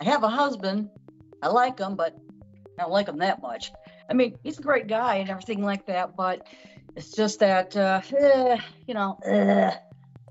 I have a husband. I like him, but I don't like him that much. I mean, he's a great guy and everything like that, but it's just that, uh, eh, you know, eh.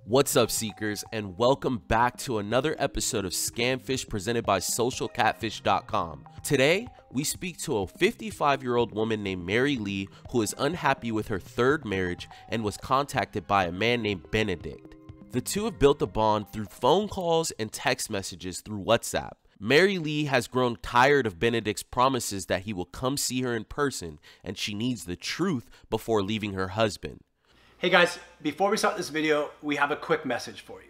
What's up, Seekers, and welcome back to another episode of Scamfish presented by SocialCatfish.com. Today, we speak to a 55 year old woman named Mary Lee who is unhappy with her third marriage and was contacted by a man named Benedict. The two have built a bond through phone calls and text messages through WhatsApp. Mary Lee has grown tired of Benedict's promises that he will come see her in person, and she needs the truth before leaving her husband. Hey guys, before we start this video, we have a quick message for you.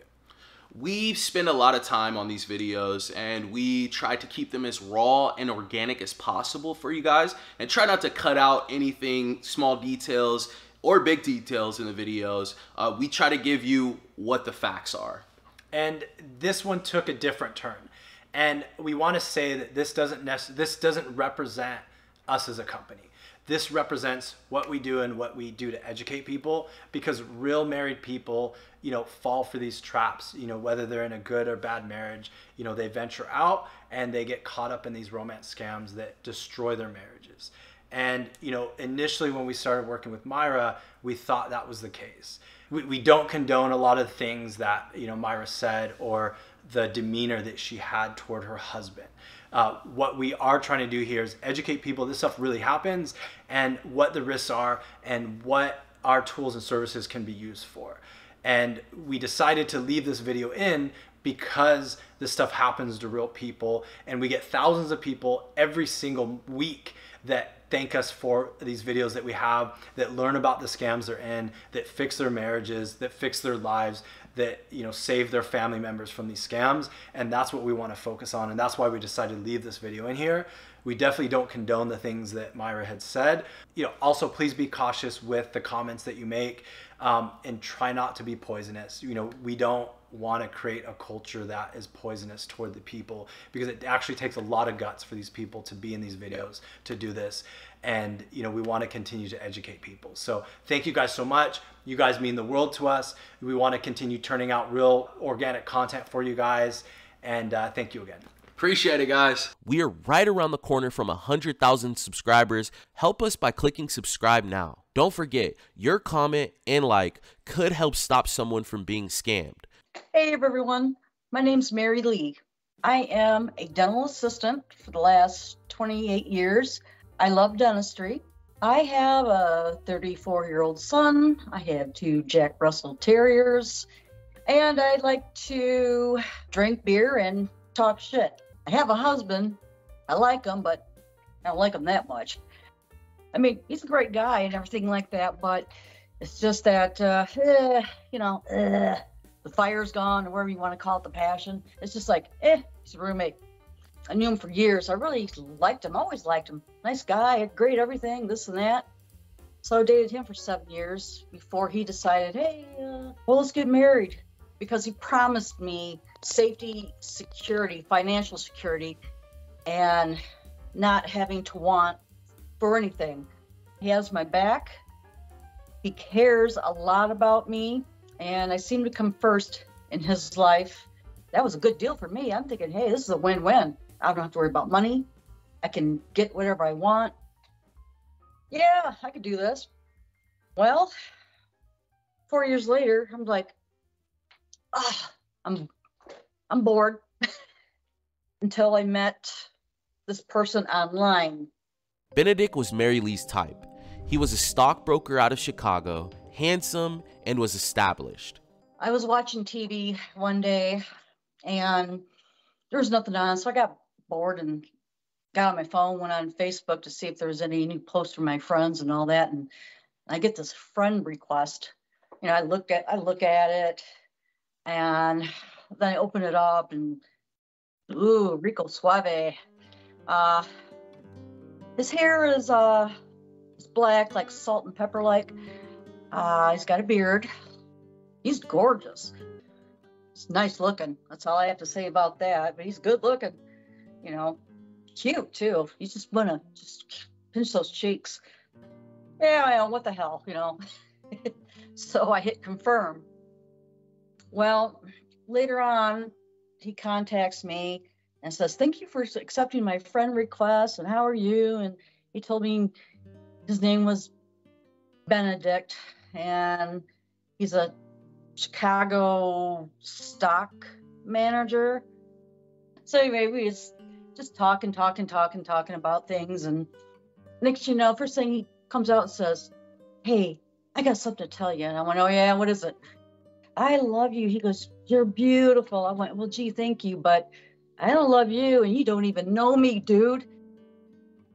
We spend a lot of time on these videos and we try to keep them as raw and organic as possible for you guys and try not to cut out anything, small details or big details in the videos. Uh, we try to give you what the facts are. And this one took a different turn. And we want to say that this doesn't nec- this doesn't represent us as a company. This represents what we do and what we do to educate people because real married people you know fall for these traps you know whether they're in a good or bad marriage you know they venture out and they get caught up in these romance scams that destroy their marriages. And you know initially when we started working with myra we thought that was the case. We, we don't condone a lot of things that you know myra said or the demeanor that she had toward her husband uh, what we are trying to do here is educate people this stuff really happens and what the risks are and what our tools and services can be used for. And we decided to leave this video in because this stuff happens to real people and we get thousands of people every single week that thank us for these videos that we have that learn about the scams they're in that fix their marriages that fix their lives that you know save their family members from these scams and that's what we want to focus on and that's why we decided to leave this video in here. We definitely don't condone the things that myra had said. You know also please be cautious with the comments that you make um, and try not to be poisonous. You know we don't want to create a culture that is poisonous toward the people because it actually takes a lot of guts for these people to be in these videos to do this and you know we want to continue to educate people. So thank you guys so much. You guys mean the world to us. We want to continue turning out real organic content for you guys and uh, thank you again. Appreciate it guys. We are right around the corner from 100000 subscribers. Help us by clicking subscribe now. Don't forget your comment and like could help stop someone from being scammed. Hey everyone, my name's Mary Lee. I am a dental assistant for the last 28 years. I love dentistry. I have a 34 year old son. I have two Jack Russell Terriers. And I like to drink beer and talk shit. I have a husband. I like him, but I don't like him that much. I mean, he's a great guy and everything like that, but it's just that, uh, eh, you know, eh, the fire's gone, or whatever you want to call it, the passion. It's just like, eh, he's a roommate. I knew him for years. I really liked him, always liked him. Nice guy, great everything, this and that. So I dated him for seven years before he decided, hey, uh, well, let's get married because he promised me safety, security, financial security, and not having to want for anything. He has my back. He cares a lot about me and I seem to come first in his life. That was a good deal for me. I'm thinking, hey, this is a win win. I don't have to worry about money. I can get whatever I want. Yeah, I could do this. Well, four years later, I'm like, ah, oh, I'm I'm bored. Until I met this person online. Benedict was Mary Lee's type. He was a stockbroker out of Chicago handsome, and was established. I was watching TV one day and there was nothing on, so I got bored and got on my phone, went on Facebook to see if there was any new posts from my friends and all that. And I get this friend request. You know, I look at I look at it and then I open it up and ooh, Rico Suave. Uh his hair is uh black, like salt and pepper like. Uh, he's got a beard. He's gorgeous. He's nice looking. That's all I have to say about that. But he's good looking. You know, cute too. You just wanna just pinch those cheeks. Yeah, what the hell, you know. so I hit confirm. Well, later on, he contacts me and says, Thank you for accepting my friend request. And how are you? And he told me his name was Benedict and he's a Chicago stock manager. So anyway, we just just talking, talking, talking, talking about things. And next you know, first thing he comes out and says, Hey, I got something to tell you. And I went, Oh yeah, what is it? I love you. He goes, You're beautiful. I went, Well, gee, thank you, but I don't love you and you don't even know me, dude.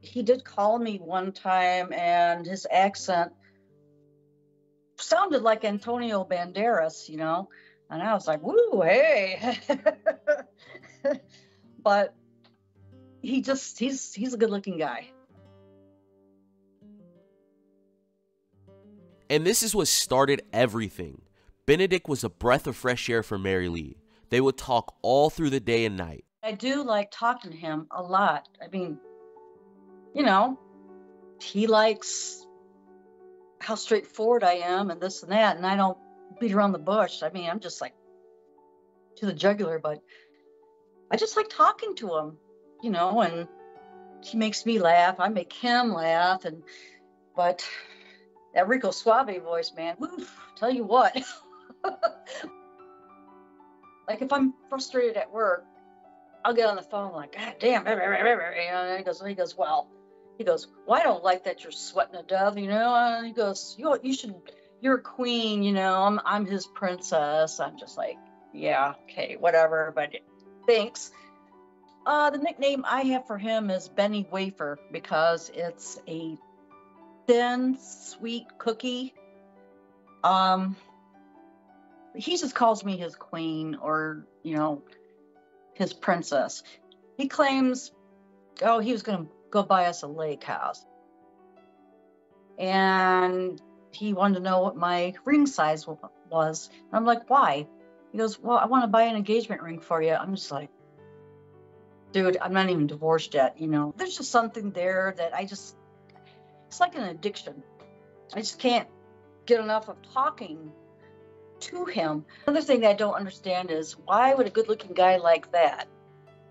He did call me one time and his accent sounded like Antonio Banderas, you know. And I was like, woo, hey. but he just he's he's a good looking guy. And this is what started everything. Benedict was a breath of fresh air for Mary Lee. They would talk all through the day and night. I do like talking to him a lot. I mean, you know, he likes how straightforward I am and this and that, and I don't beat around the bush. I mean, I'm just like to the jugular, but I just like talking to him, you know, and he makes me laugh. I make him laugh, and but that Rico Suave voice, man, woof, tell you what. like if I'm frustrated at work, I'll get on the phone like, God damn, and he goes, he goes, well, he goes, well, I don't like that you're sweating a dove, you know. And he goes, you you should, you're a queen, you know. I'm I'm his princess. I'm just like, yeah, okay, whatever, but thanks. Uh, the nickname I have for him is Benny Wafer because it's a thin, sweet cookie. Um, he just calls me his queen or, you know, his princess. He claims, oh, he was going to go buy us a lake house. And he wanted to know what my ring size was. And I'm like, why? He goes, well, I want to buy an engagement ring for you. I'm just like, dude, I'm not even divorced yet. You know, there's just something there that I just, it's like an addiction. I just can't get enough of talking to him. Another thing that I don't understand is why would a good looking guy like that,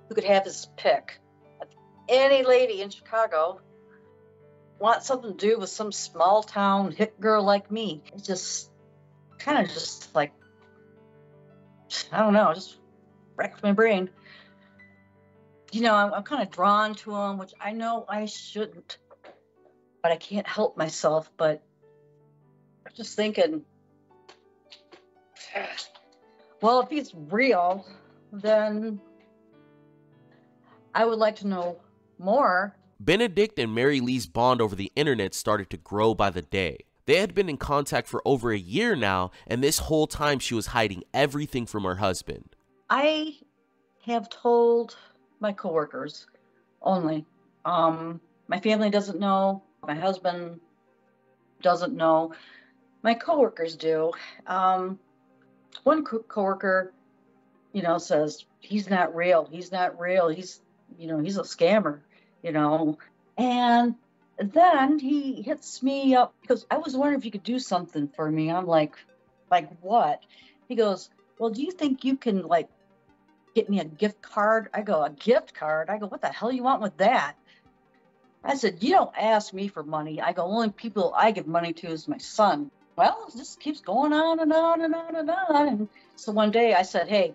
who could have his pick, any lady in Chicago, want something to do with some small town hit girl like me? It's just kind of just like, I don't know, just wrecked my brain. You know, I'm, I'm kind of drawn to him, which I know I shouldn't, but I can't help myself. But I'm just thinking, well, if he's real, then I would like to know more. Benedict and Mary Lee's bond over the internet started to grow by the day. They had been in contact for over a year now, and this whole time she was hiding everything from her husband. I have told my coworkers only. Um, my family doesn't know. My husband doesn't know. My coworkers do. Um, one co- coworker, you know, says he's not real. He's not real. He's, you know, he's a scammer, you know. And then he hits me up because I was wondering if you could do something for me. I'm like, like what? He goes, well, do you think you can like get me a gift card? I go, a gift card? I go, what the hell you want with that? I said, you don't ask me for money. I go, only people I give money to is my son well, it just keeps going on and on and on and on. And so one day I said, hey,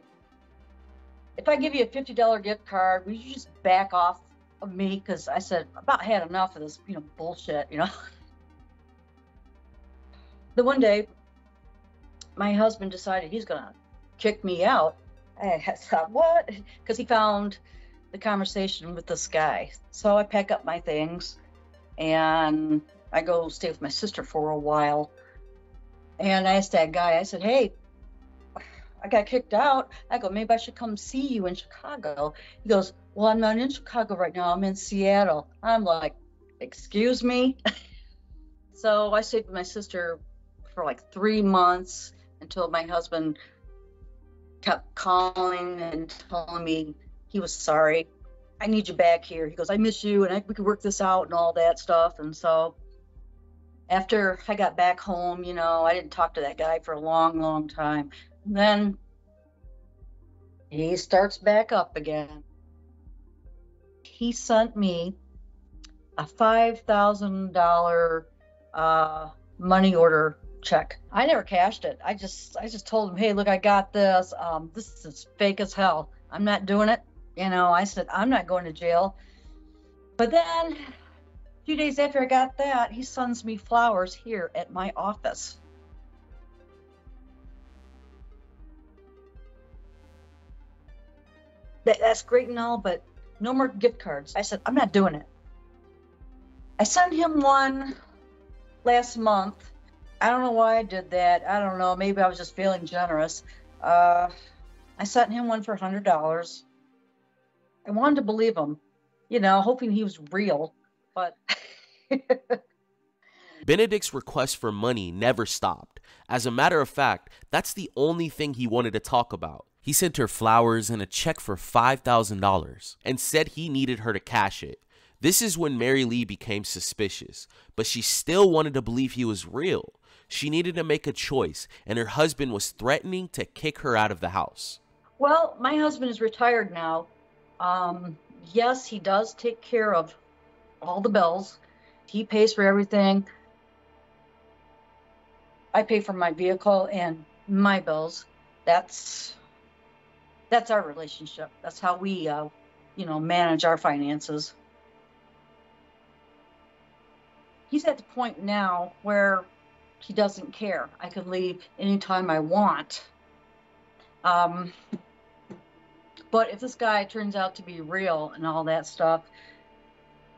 if I give you a $50 gift card, will you just back off of me? Because I said, about had enough of this, you know, bullshit, you know. the one day, my husband decided he's going to kick me out. I thought, what? Because he found the conversation with this guy. So I pack up my things and I go stay with my sister for a while. And I asked that guy, I said, hey, I got kicked out. I go, maybe I should come see you in Chicago. He goes, well, I'm not in Chicago right now. I'm in Seattle. I'm like, excuse me. so I stayed with my sister for like three months until my husband kept calling and telling me he was sorry. I need you back here. He goes, I miss you and I, we could work this out and all that stuff. And so after I got back home, you know, I didn't talk to that guy for a long, long time. then he starts back up again. he sent me a $5,000 uh, money order check. I never cashed it. I just I just told him, "Hey, look, I got this. Um, this is fake as hell. I'm not doing it." You know, I said, "I'm not going to jail." But then a few days after I got that, he sends me flowers here at my office. That, that's great and all, but no more gift cards. I said, I'm not doing it. I sent him one last month. I don't know why I did that. I don't know. Maybe I was just feeling generous. Uh, I sent him one for $100. I wanted to believe him, you know, hoping he was real, but. Benedict's request for money never stopped. As a matter of fact, that's the only thing he wanted to talk about. He sent her flowers and a check for $5,000 and said he needed her to cash it. This is when Mary Lee became suspicious, but she still wanted to believe he was real. She needed to make a choice, and her husband was threatening to kick her out of the house. Well, my husband is retired now. Um, yes, he does take care of all the bills. He pays for everything. I pay for my vehicle and my bills. That's that's our relationship. That's how we, uh, you know, manage our finances. He's at the point now where he doesn't care. I can leave anytime I want. Um, but if this guy turns out to be real and all that stuff,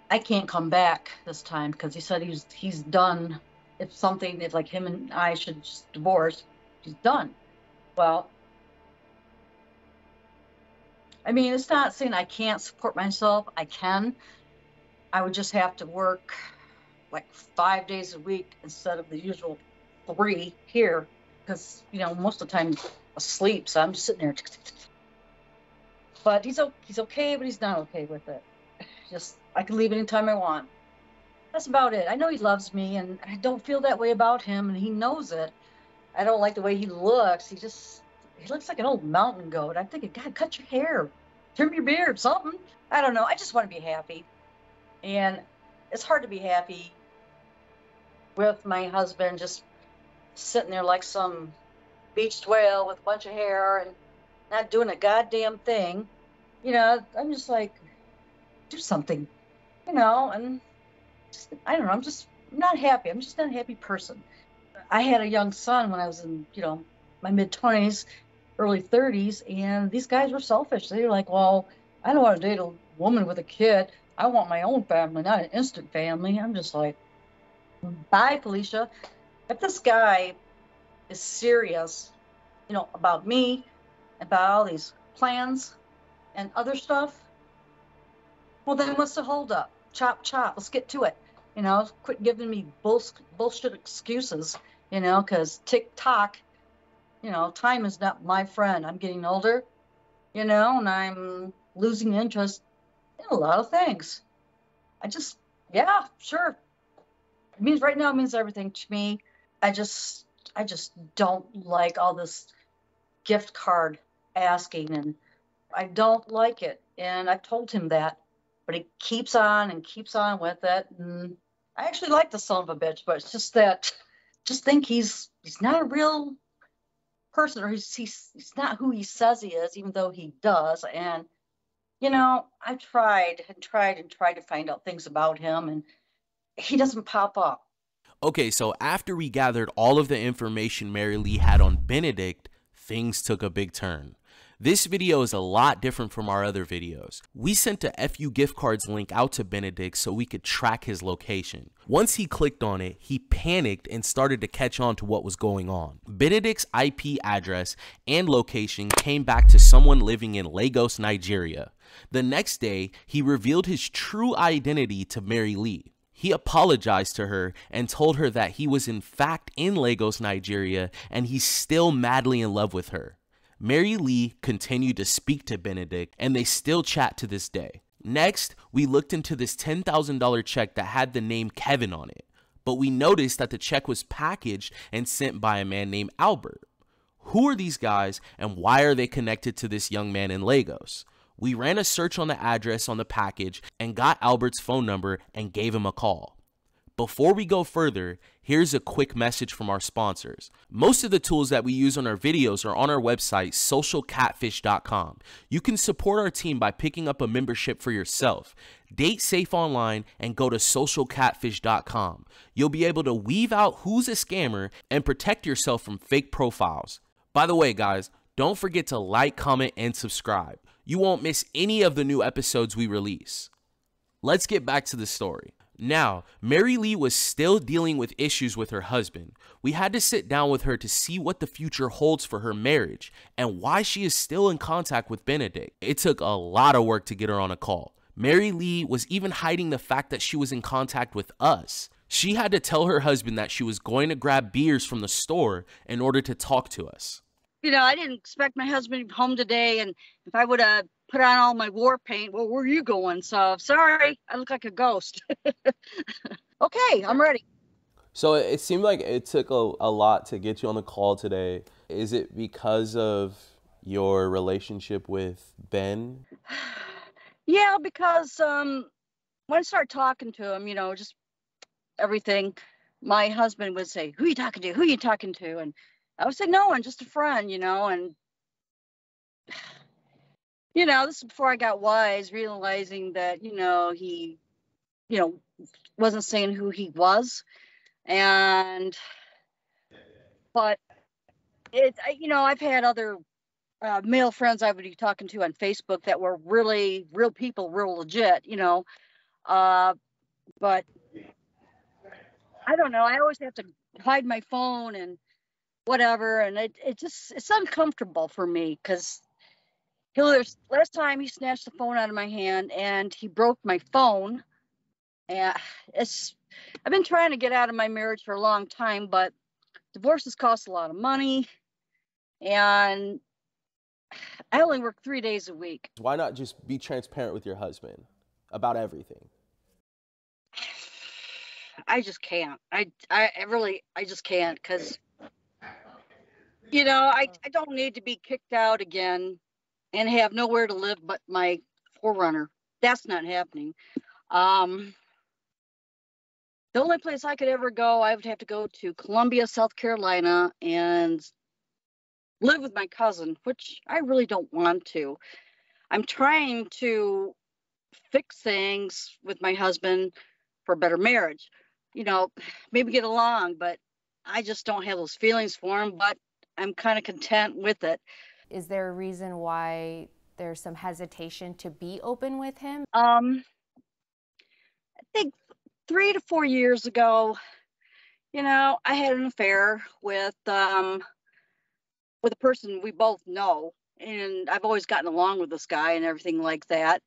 I can't come back this time because he said he's he's done. If something, if like him and I should just divorce, he's done. Well, I mean, it's not saying I can't support myself. I can. I would just have to work like five days a week instead of the usual three here because, you know, most of the time asleep. So I'm just sitting there. But he's, he's okay, but he's not okay with it. Just, I can leave anytime I want. That's about it. I know he loves me and I don't feel that way about him and he knows it. I don't like the way he looks. He just he looks like an old mountain goat. I'm thinking, God, cut your hair, trim your beard, something. I don't know. I just want to be happy. And it's hard to be happy with my husband just sitting there like some beached whale with a bunch of hair and not doing a goddamn thing. You know, I'm just like, do something, you know, and just, I don't know. I'm just not happy. I'm just not a happy person. I had a young son when I was in, you know, my mid 20s early 30s, and these guys were selfish. They were like, well, I don't want to date a woman with a kid. I want my own family, not an instant family. I'm just like, bye, Felicia. If this guy is serious, you know, about me, about all these plans and other stuff, well, then what's the holdup? Chop, chop. Let's get to it. You know, quit giving me bullshit excuses, you know, because TikTok you know, time is not my friend. I'm getting older, you know, and I'm losing interest in a lot of things. I just, yeah, sure. Means right now it means everything to me. I just, I just don't like all this gift card asking, and I don't like it. And I've told him that, but he keeps on and keeps on with it. And I actually like the son of a bitch, but it's just that, just think he's he's not a real person or he's, he's, he's not who he says he is, even though he does. And, you know, I've tried and tried and tried to find out things about him, and he doesn't pop up. Okay, so after we gathered all of the information Mary Lee had on Benedict, things took a big turn. This video is a lot different from our other videos. We sent a FU gift cards link out to Benedict so we could track his location. Once he clicked on it, he panicked and started to catch on to what was going on. Benedict's IP address and location came back to someone living in Lagos, Nigeria. The next day, he revealed his true identity to Mary Lee. He apologized to her and told her that he was in fact in Lagos, Nigeria, and he's still madly in love with her. Mary Lee continued to speak to Benedict, and they still chat to this day. Next, we looked into this $10,000 check that had the name Kevin on it, but we noticed that the check was packaged and sent by a man named Albert. Who are these guys and why are they connected to this young man in Lagos? We ran a search on the address on the package and got Albert's phone number and gave him a call. Before we go further, here's a quick message from our sponsors. Most of the tools that we use on our videos are on our website, socialcatfish.com. You can support our team by picking up a membership for yourself. Date safe online and go to socialcatfish.com. You'll be able to weave out who's a scammer and protect yourself from fake profiles. By the way, guys, don't forget to like, comment, and subscribe. You won't miss any of the new episodes we release. Let's get back to the story. Now, Mary Lee was still dealing with issues with her husband. We had to sit down with her to see what the future holds for her marriage and why she is still in contact with Benedict. It took a lot of work to get her on a call. Mary Lee was even hiding the fact that she was in contact with us. She had to tell her husband that she was going to grab beers from the store in order to talk to us. You know, I didn't expect my husband home today, and if I would have put on all my war paint. Well, where are you going? So sorry, I look like a ghost. okay, I'm ready. So it seemed like it took a, a lot to get you on the call today. Is it because of your relationship with Ben? yeah, because um, when I started talking to him, you know, just everything, my husband would say, Who are you talking to? Who are you talking to? And I say, No one, just a friend, you know, and you know, this is before I got wise, realizing that, you know, he, you know, wasn't saying who he was. And, but it, you know, I've had other uh, male friends I would be talking to on Facebook that were really real people, real legit, you know. Uh, but I don't know. I always have to hide my phone and whatever. And it, it just, it's uncomfortable for me because he last time he snatched the phone out of my hand and he broke my phone. And it's I've been trying to get out of my marriage for a long time, but divorces cost a lot of money, and I only work three days a week. Why not just be transparent with your husband about everything? I just can't. I I really I just can't because you know I I don't need to be kicked out again and have nowhere to live but my 4Runner. That's not happening. Um, the only place I could ever go, I would have to go to Columbia, South Carolina, and live with my cousin, which I really don't want to. I'm trying to fix things with my husband for a better marriage. You know, maybe get along, but I just don't have those feelings for him, but I'm kind of content with it. Is there a reason why there's some hesitation to be open with him? Um, I think three to four years ago, you know, I had an affair with um with a person we both know, and I've always gotten along with this guy and everything like that.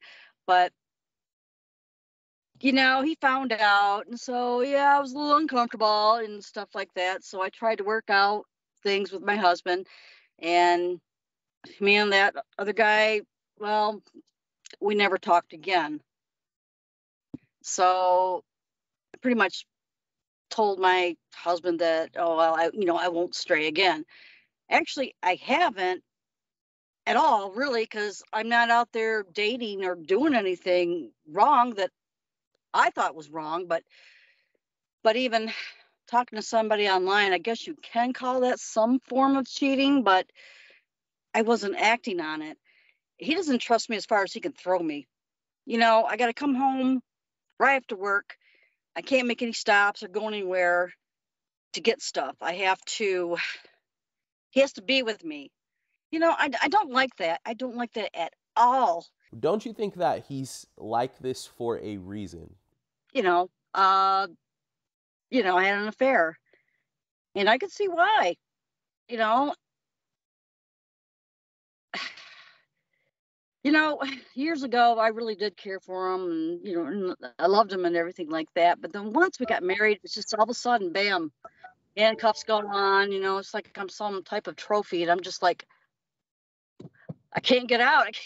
But you know, he found out, and so yeah, I was a little uncomfortable and stuff like that. So I tried to work out things with my husband, and me and that other guy, well, we never talked again. So I pretty much told my husband that, oh, well, I, you know, I won't stray again. Actually, I haven't at all, really, because I'm not out there dating or doing anything wrong that I thought was wrong. But, but even talking to somebody online, I guess you can call that some form of cheating, but I wasn't acting on it. He doesn't trust me as far as he can throw me. You know, I got to come home right after work. I can't make any stops or go anywhere to get stuff. I have to, he has to be with me. You know, I, I don't like that. I don't like that at all. Don't you think that he's like this for a reason? You know, uh, you know, I had an affair and I could see why. You know, you know, years ago, I really did care for him, and you know, and I loved him and everything like that. But then once we got married, it's just all of a sudden, bam, handcuffs go on. You know, it's like I'm some type of trophy, and I'm just like, I can't get out.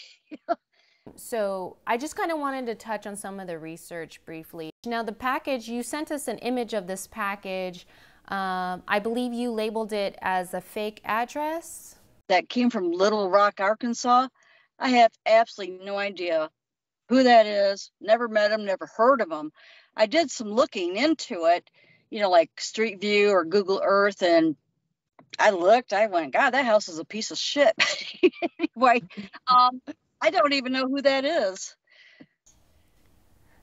so I just kind of wanted to touch on some of the research briefly. Now, the package you sent us an image of this package. Um, I believe you labeled it as a fake address. That came from Little Rock, Arkansas I have absolutely no idea who that is. Never met him, never heard of him. I did some looking into it, you know, like Street View or Google Earth, and I looked, I went, God, that house is a piece of shit. anyway, um, I don't even know who that is.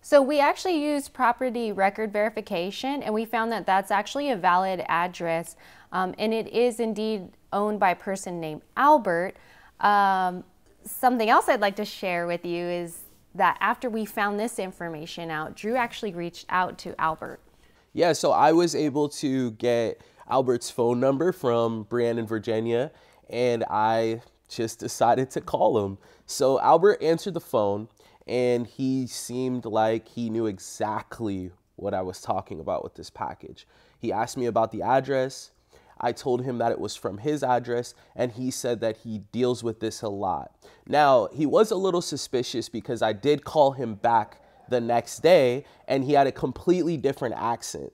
So we actually used property record verification and we found that that's actually a valid address um, and it is indeed owned by a person named Albert. Um, something else I'd like to share with you is that after we found this information out, Drew actually reached out to Albert. Yeah, so I was able to get Albert's phone number from Brienne in Virginia and I just decided to call him. So Albert answered the phone and he seemed like he knew exactly what I was talking about with this package. He asked me about the address. I told him that it was from his address, and he said that he deals with this a lot. Now, he was a little suspicious because I did call him back the next day, and he had a completely different accent.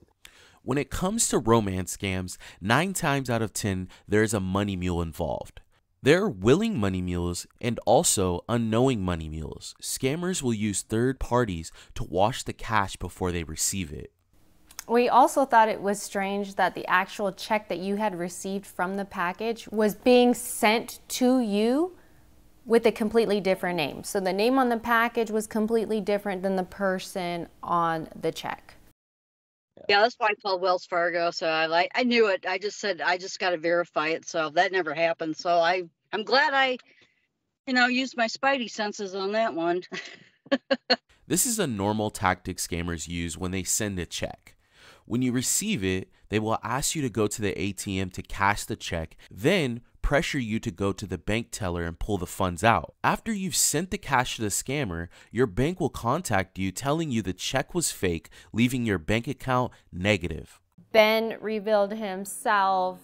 When it comes to romance scams, nine times out of 10, there's a money mule involved. There are willing money mules and also unknowing money mules. Scammers will use third parties to wash the cash before they receive it. We also thought it was strange that the actual check that you had received from the package was being sent to you with a completely different name. So the name on the package was completely different than the person on the check. Yeah, that's why I called Wells Fargo. So I like I knew it. I just said I just got to verify it. So that never happened. So I I'm glad I, you know, used my spidey senses on that one. this is a normal tactic scammers use when they send a check. When you receive it, they will ask you to go to the ATM to cash the check, then pressure you to go to the bank teller and pull the funds out. After you've sent the cash to the scammer, your bank will contact you telling you the check was fake, leaving your bank account negative. Ben revealed himself.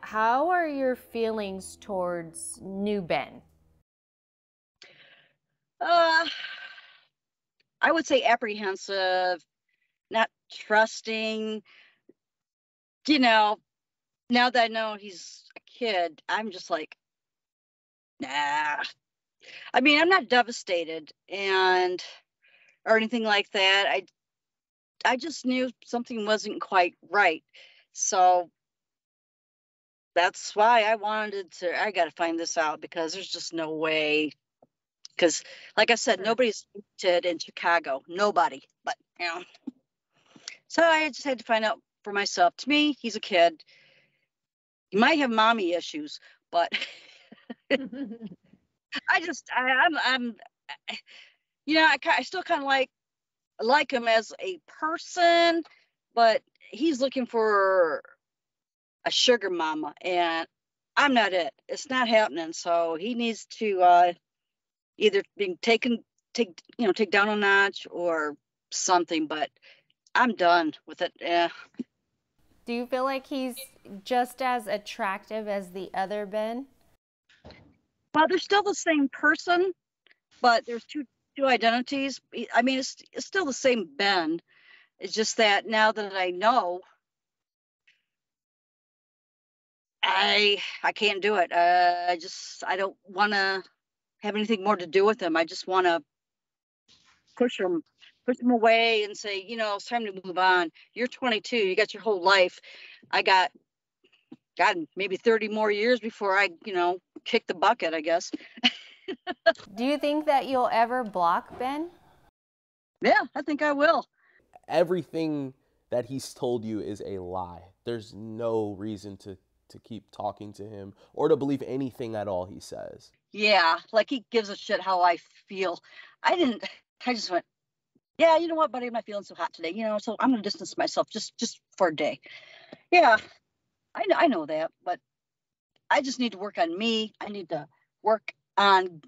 How are your feelings towards new Ben? Uh, I would say apprehensive, not trusting. You know, now that I know he's a kid, I'm just like, nah. I mean, I'm not devastated and or anything like that. I I just knew something wasn't quite right. So that's why I wanted to I got to find this out because there's just no way because like I said, hmm. nobody's did in Chicago. Nobody. But you know. So I just had to find out for myself. To me, he's a kid. He might have mommy issues, but I just I, am I'm, I'm you know I, I still kind of like like him as a person, but he's looking for a sugar mama, and I'm not it. It's not happening. So he needs to uh, either be taken take you know take down a notch or something. But I'm done with it. Yeah. Do you feel like he's just as attractive as the other Ben? Well, they're still the same person, but there's two two identities. I mean, it's, it's still the same Ben. It's just that now that I know, I I can't do it. Uh, I just I don't want to have anything more to do with him. I just want to push him push them away and say, you know, it's time to move on. You're 22, you got your whole life. I got, God, maybe 30 more years before I, you know, kick the bucket, I guess. Do you think that you'll ever block Ben? Yeah, I think I will. Everything that he's told you is a lie. There's no reason to to keep talking to him or to believe anything at all he says. Yeah, like he gives a shit how I feel. I didn't I just went, yeah, you know what, buddy, I'm not feeling so hot today, you know, so I'm gonna distance myself just just for a day. Yeah, I know I know that, but I just need to work on me. I need to work on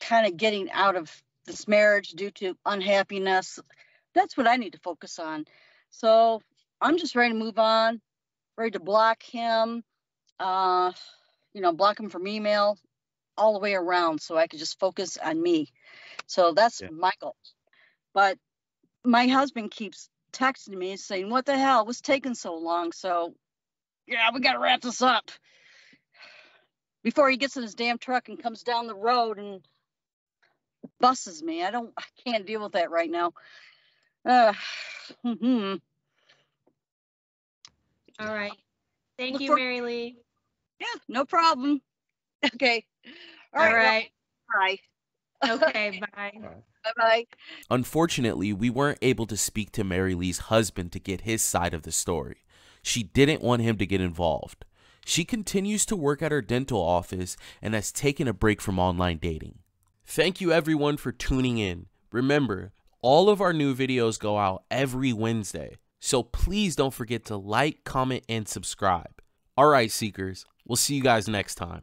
kind of getting out of this marriage due to unhappiness. That's what I need to focus on. So I'm just ready to move on, ready to block him, uh, you know, block him from email all the way around so I could just focus on me. So that's yeah. my goal. But my husband keeps texting me saying, What the hell? What's taking so long? So, yeah, we got to wrap this up before he gets in his damn truck and comes down the road and busses me. I don't, I can't deal with that right now. Uh, hmm All right. Thank Look you, for- Mary Lee. Yeah, no problem. Okay. All well, right. bye. Okay, bye. Bye bye. Unfortunately, we weren't able to speak to Mary Lee's husband to get his side of the story. She didn't want him to get involved. She continues to work at her dental office and has taken a break from online dating. Thank you everyone for tuning in. Remember, all of our new videos go out every Wednesday, so please don't forget to like, comment, and subscribe. Alright, Seekers, we'll see you guys next time.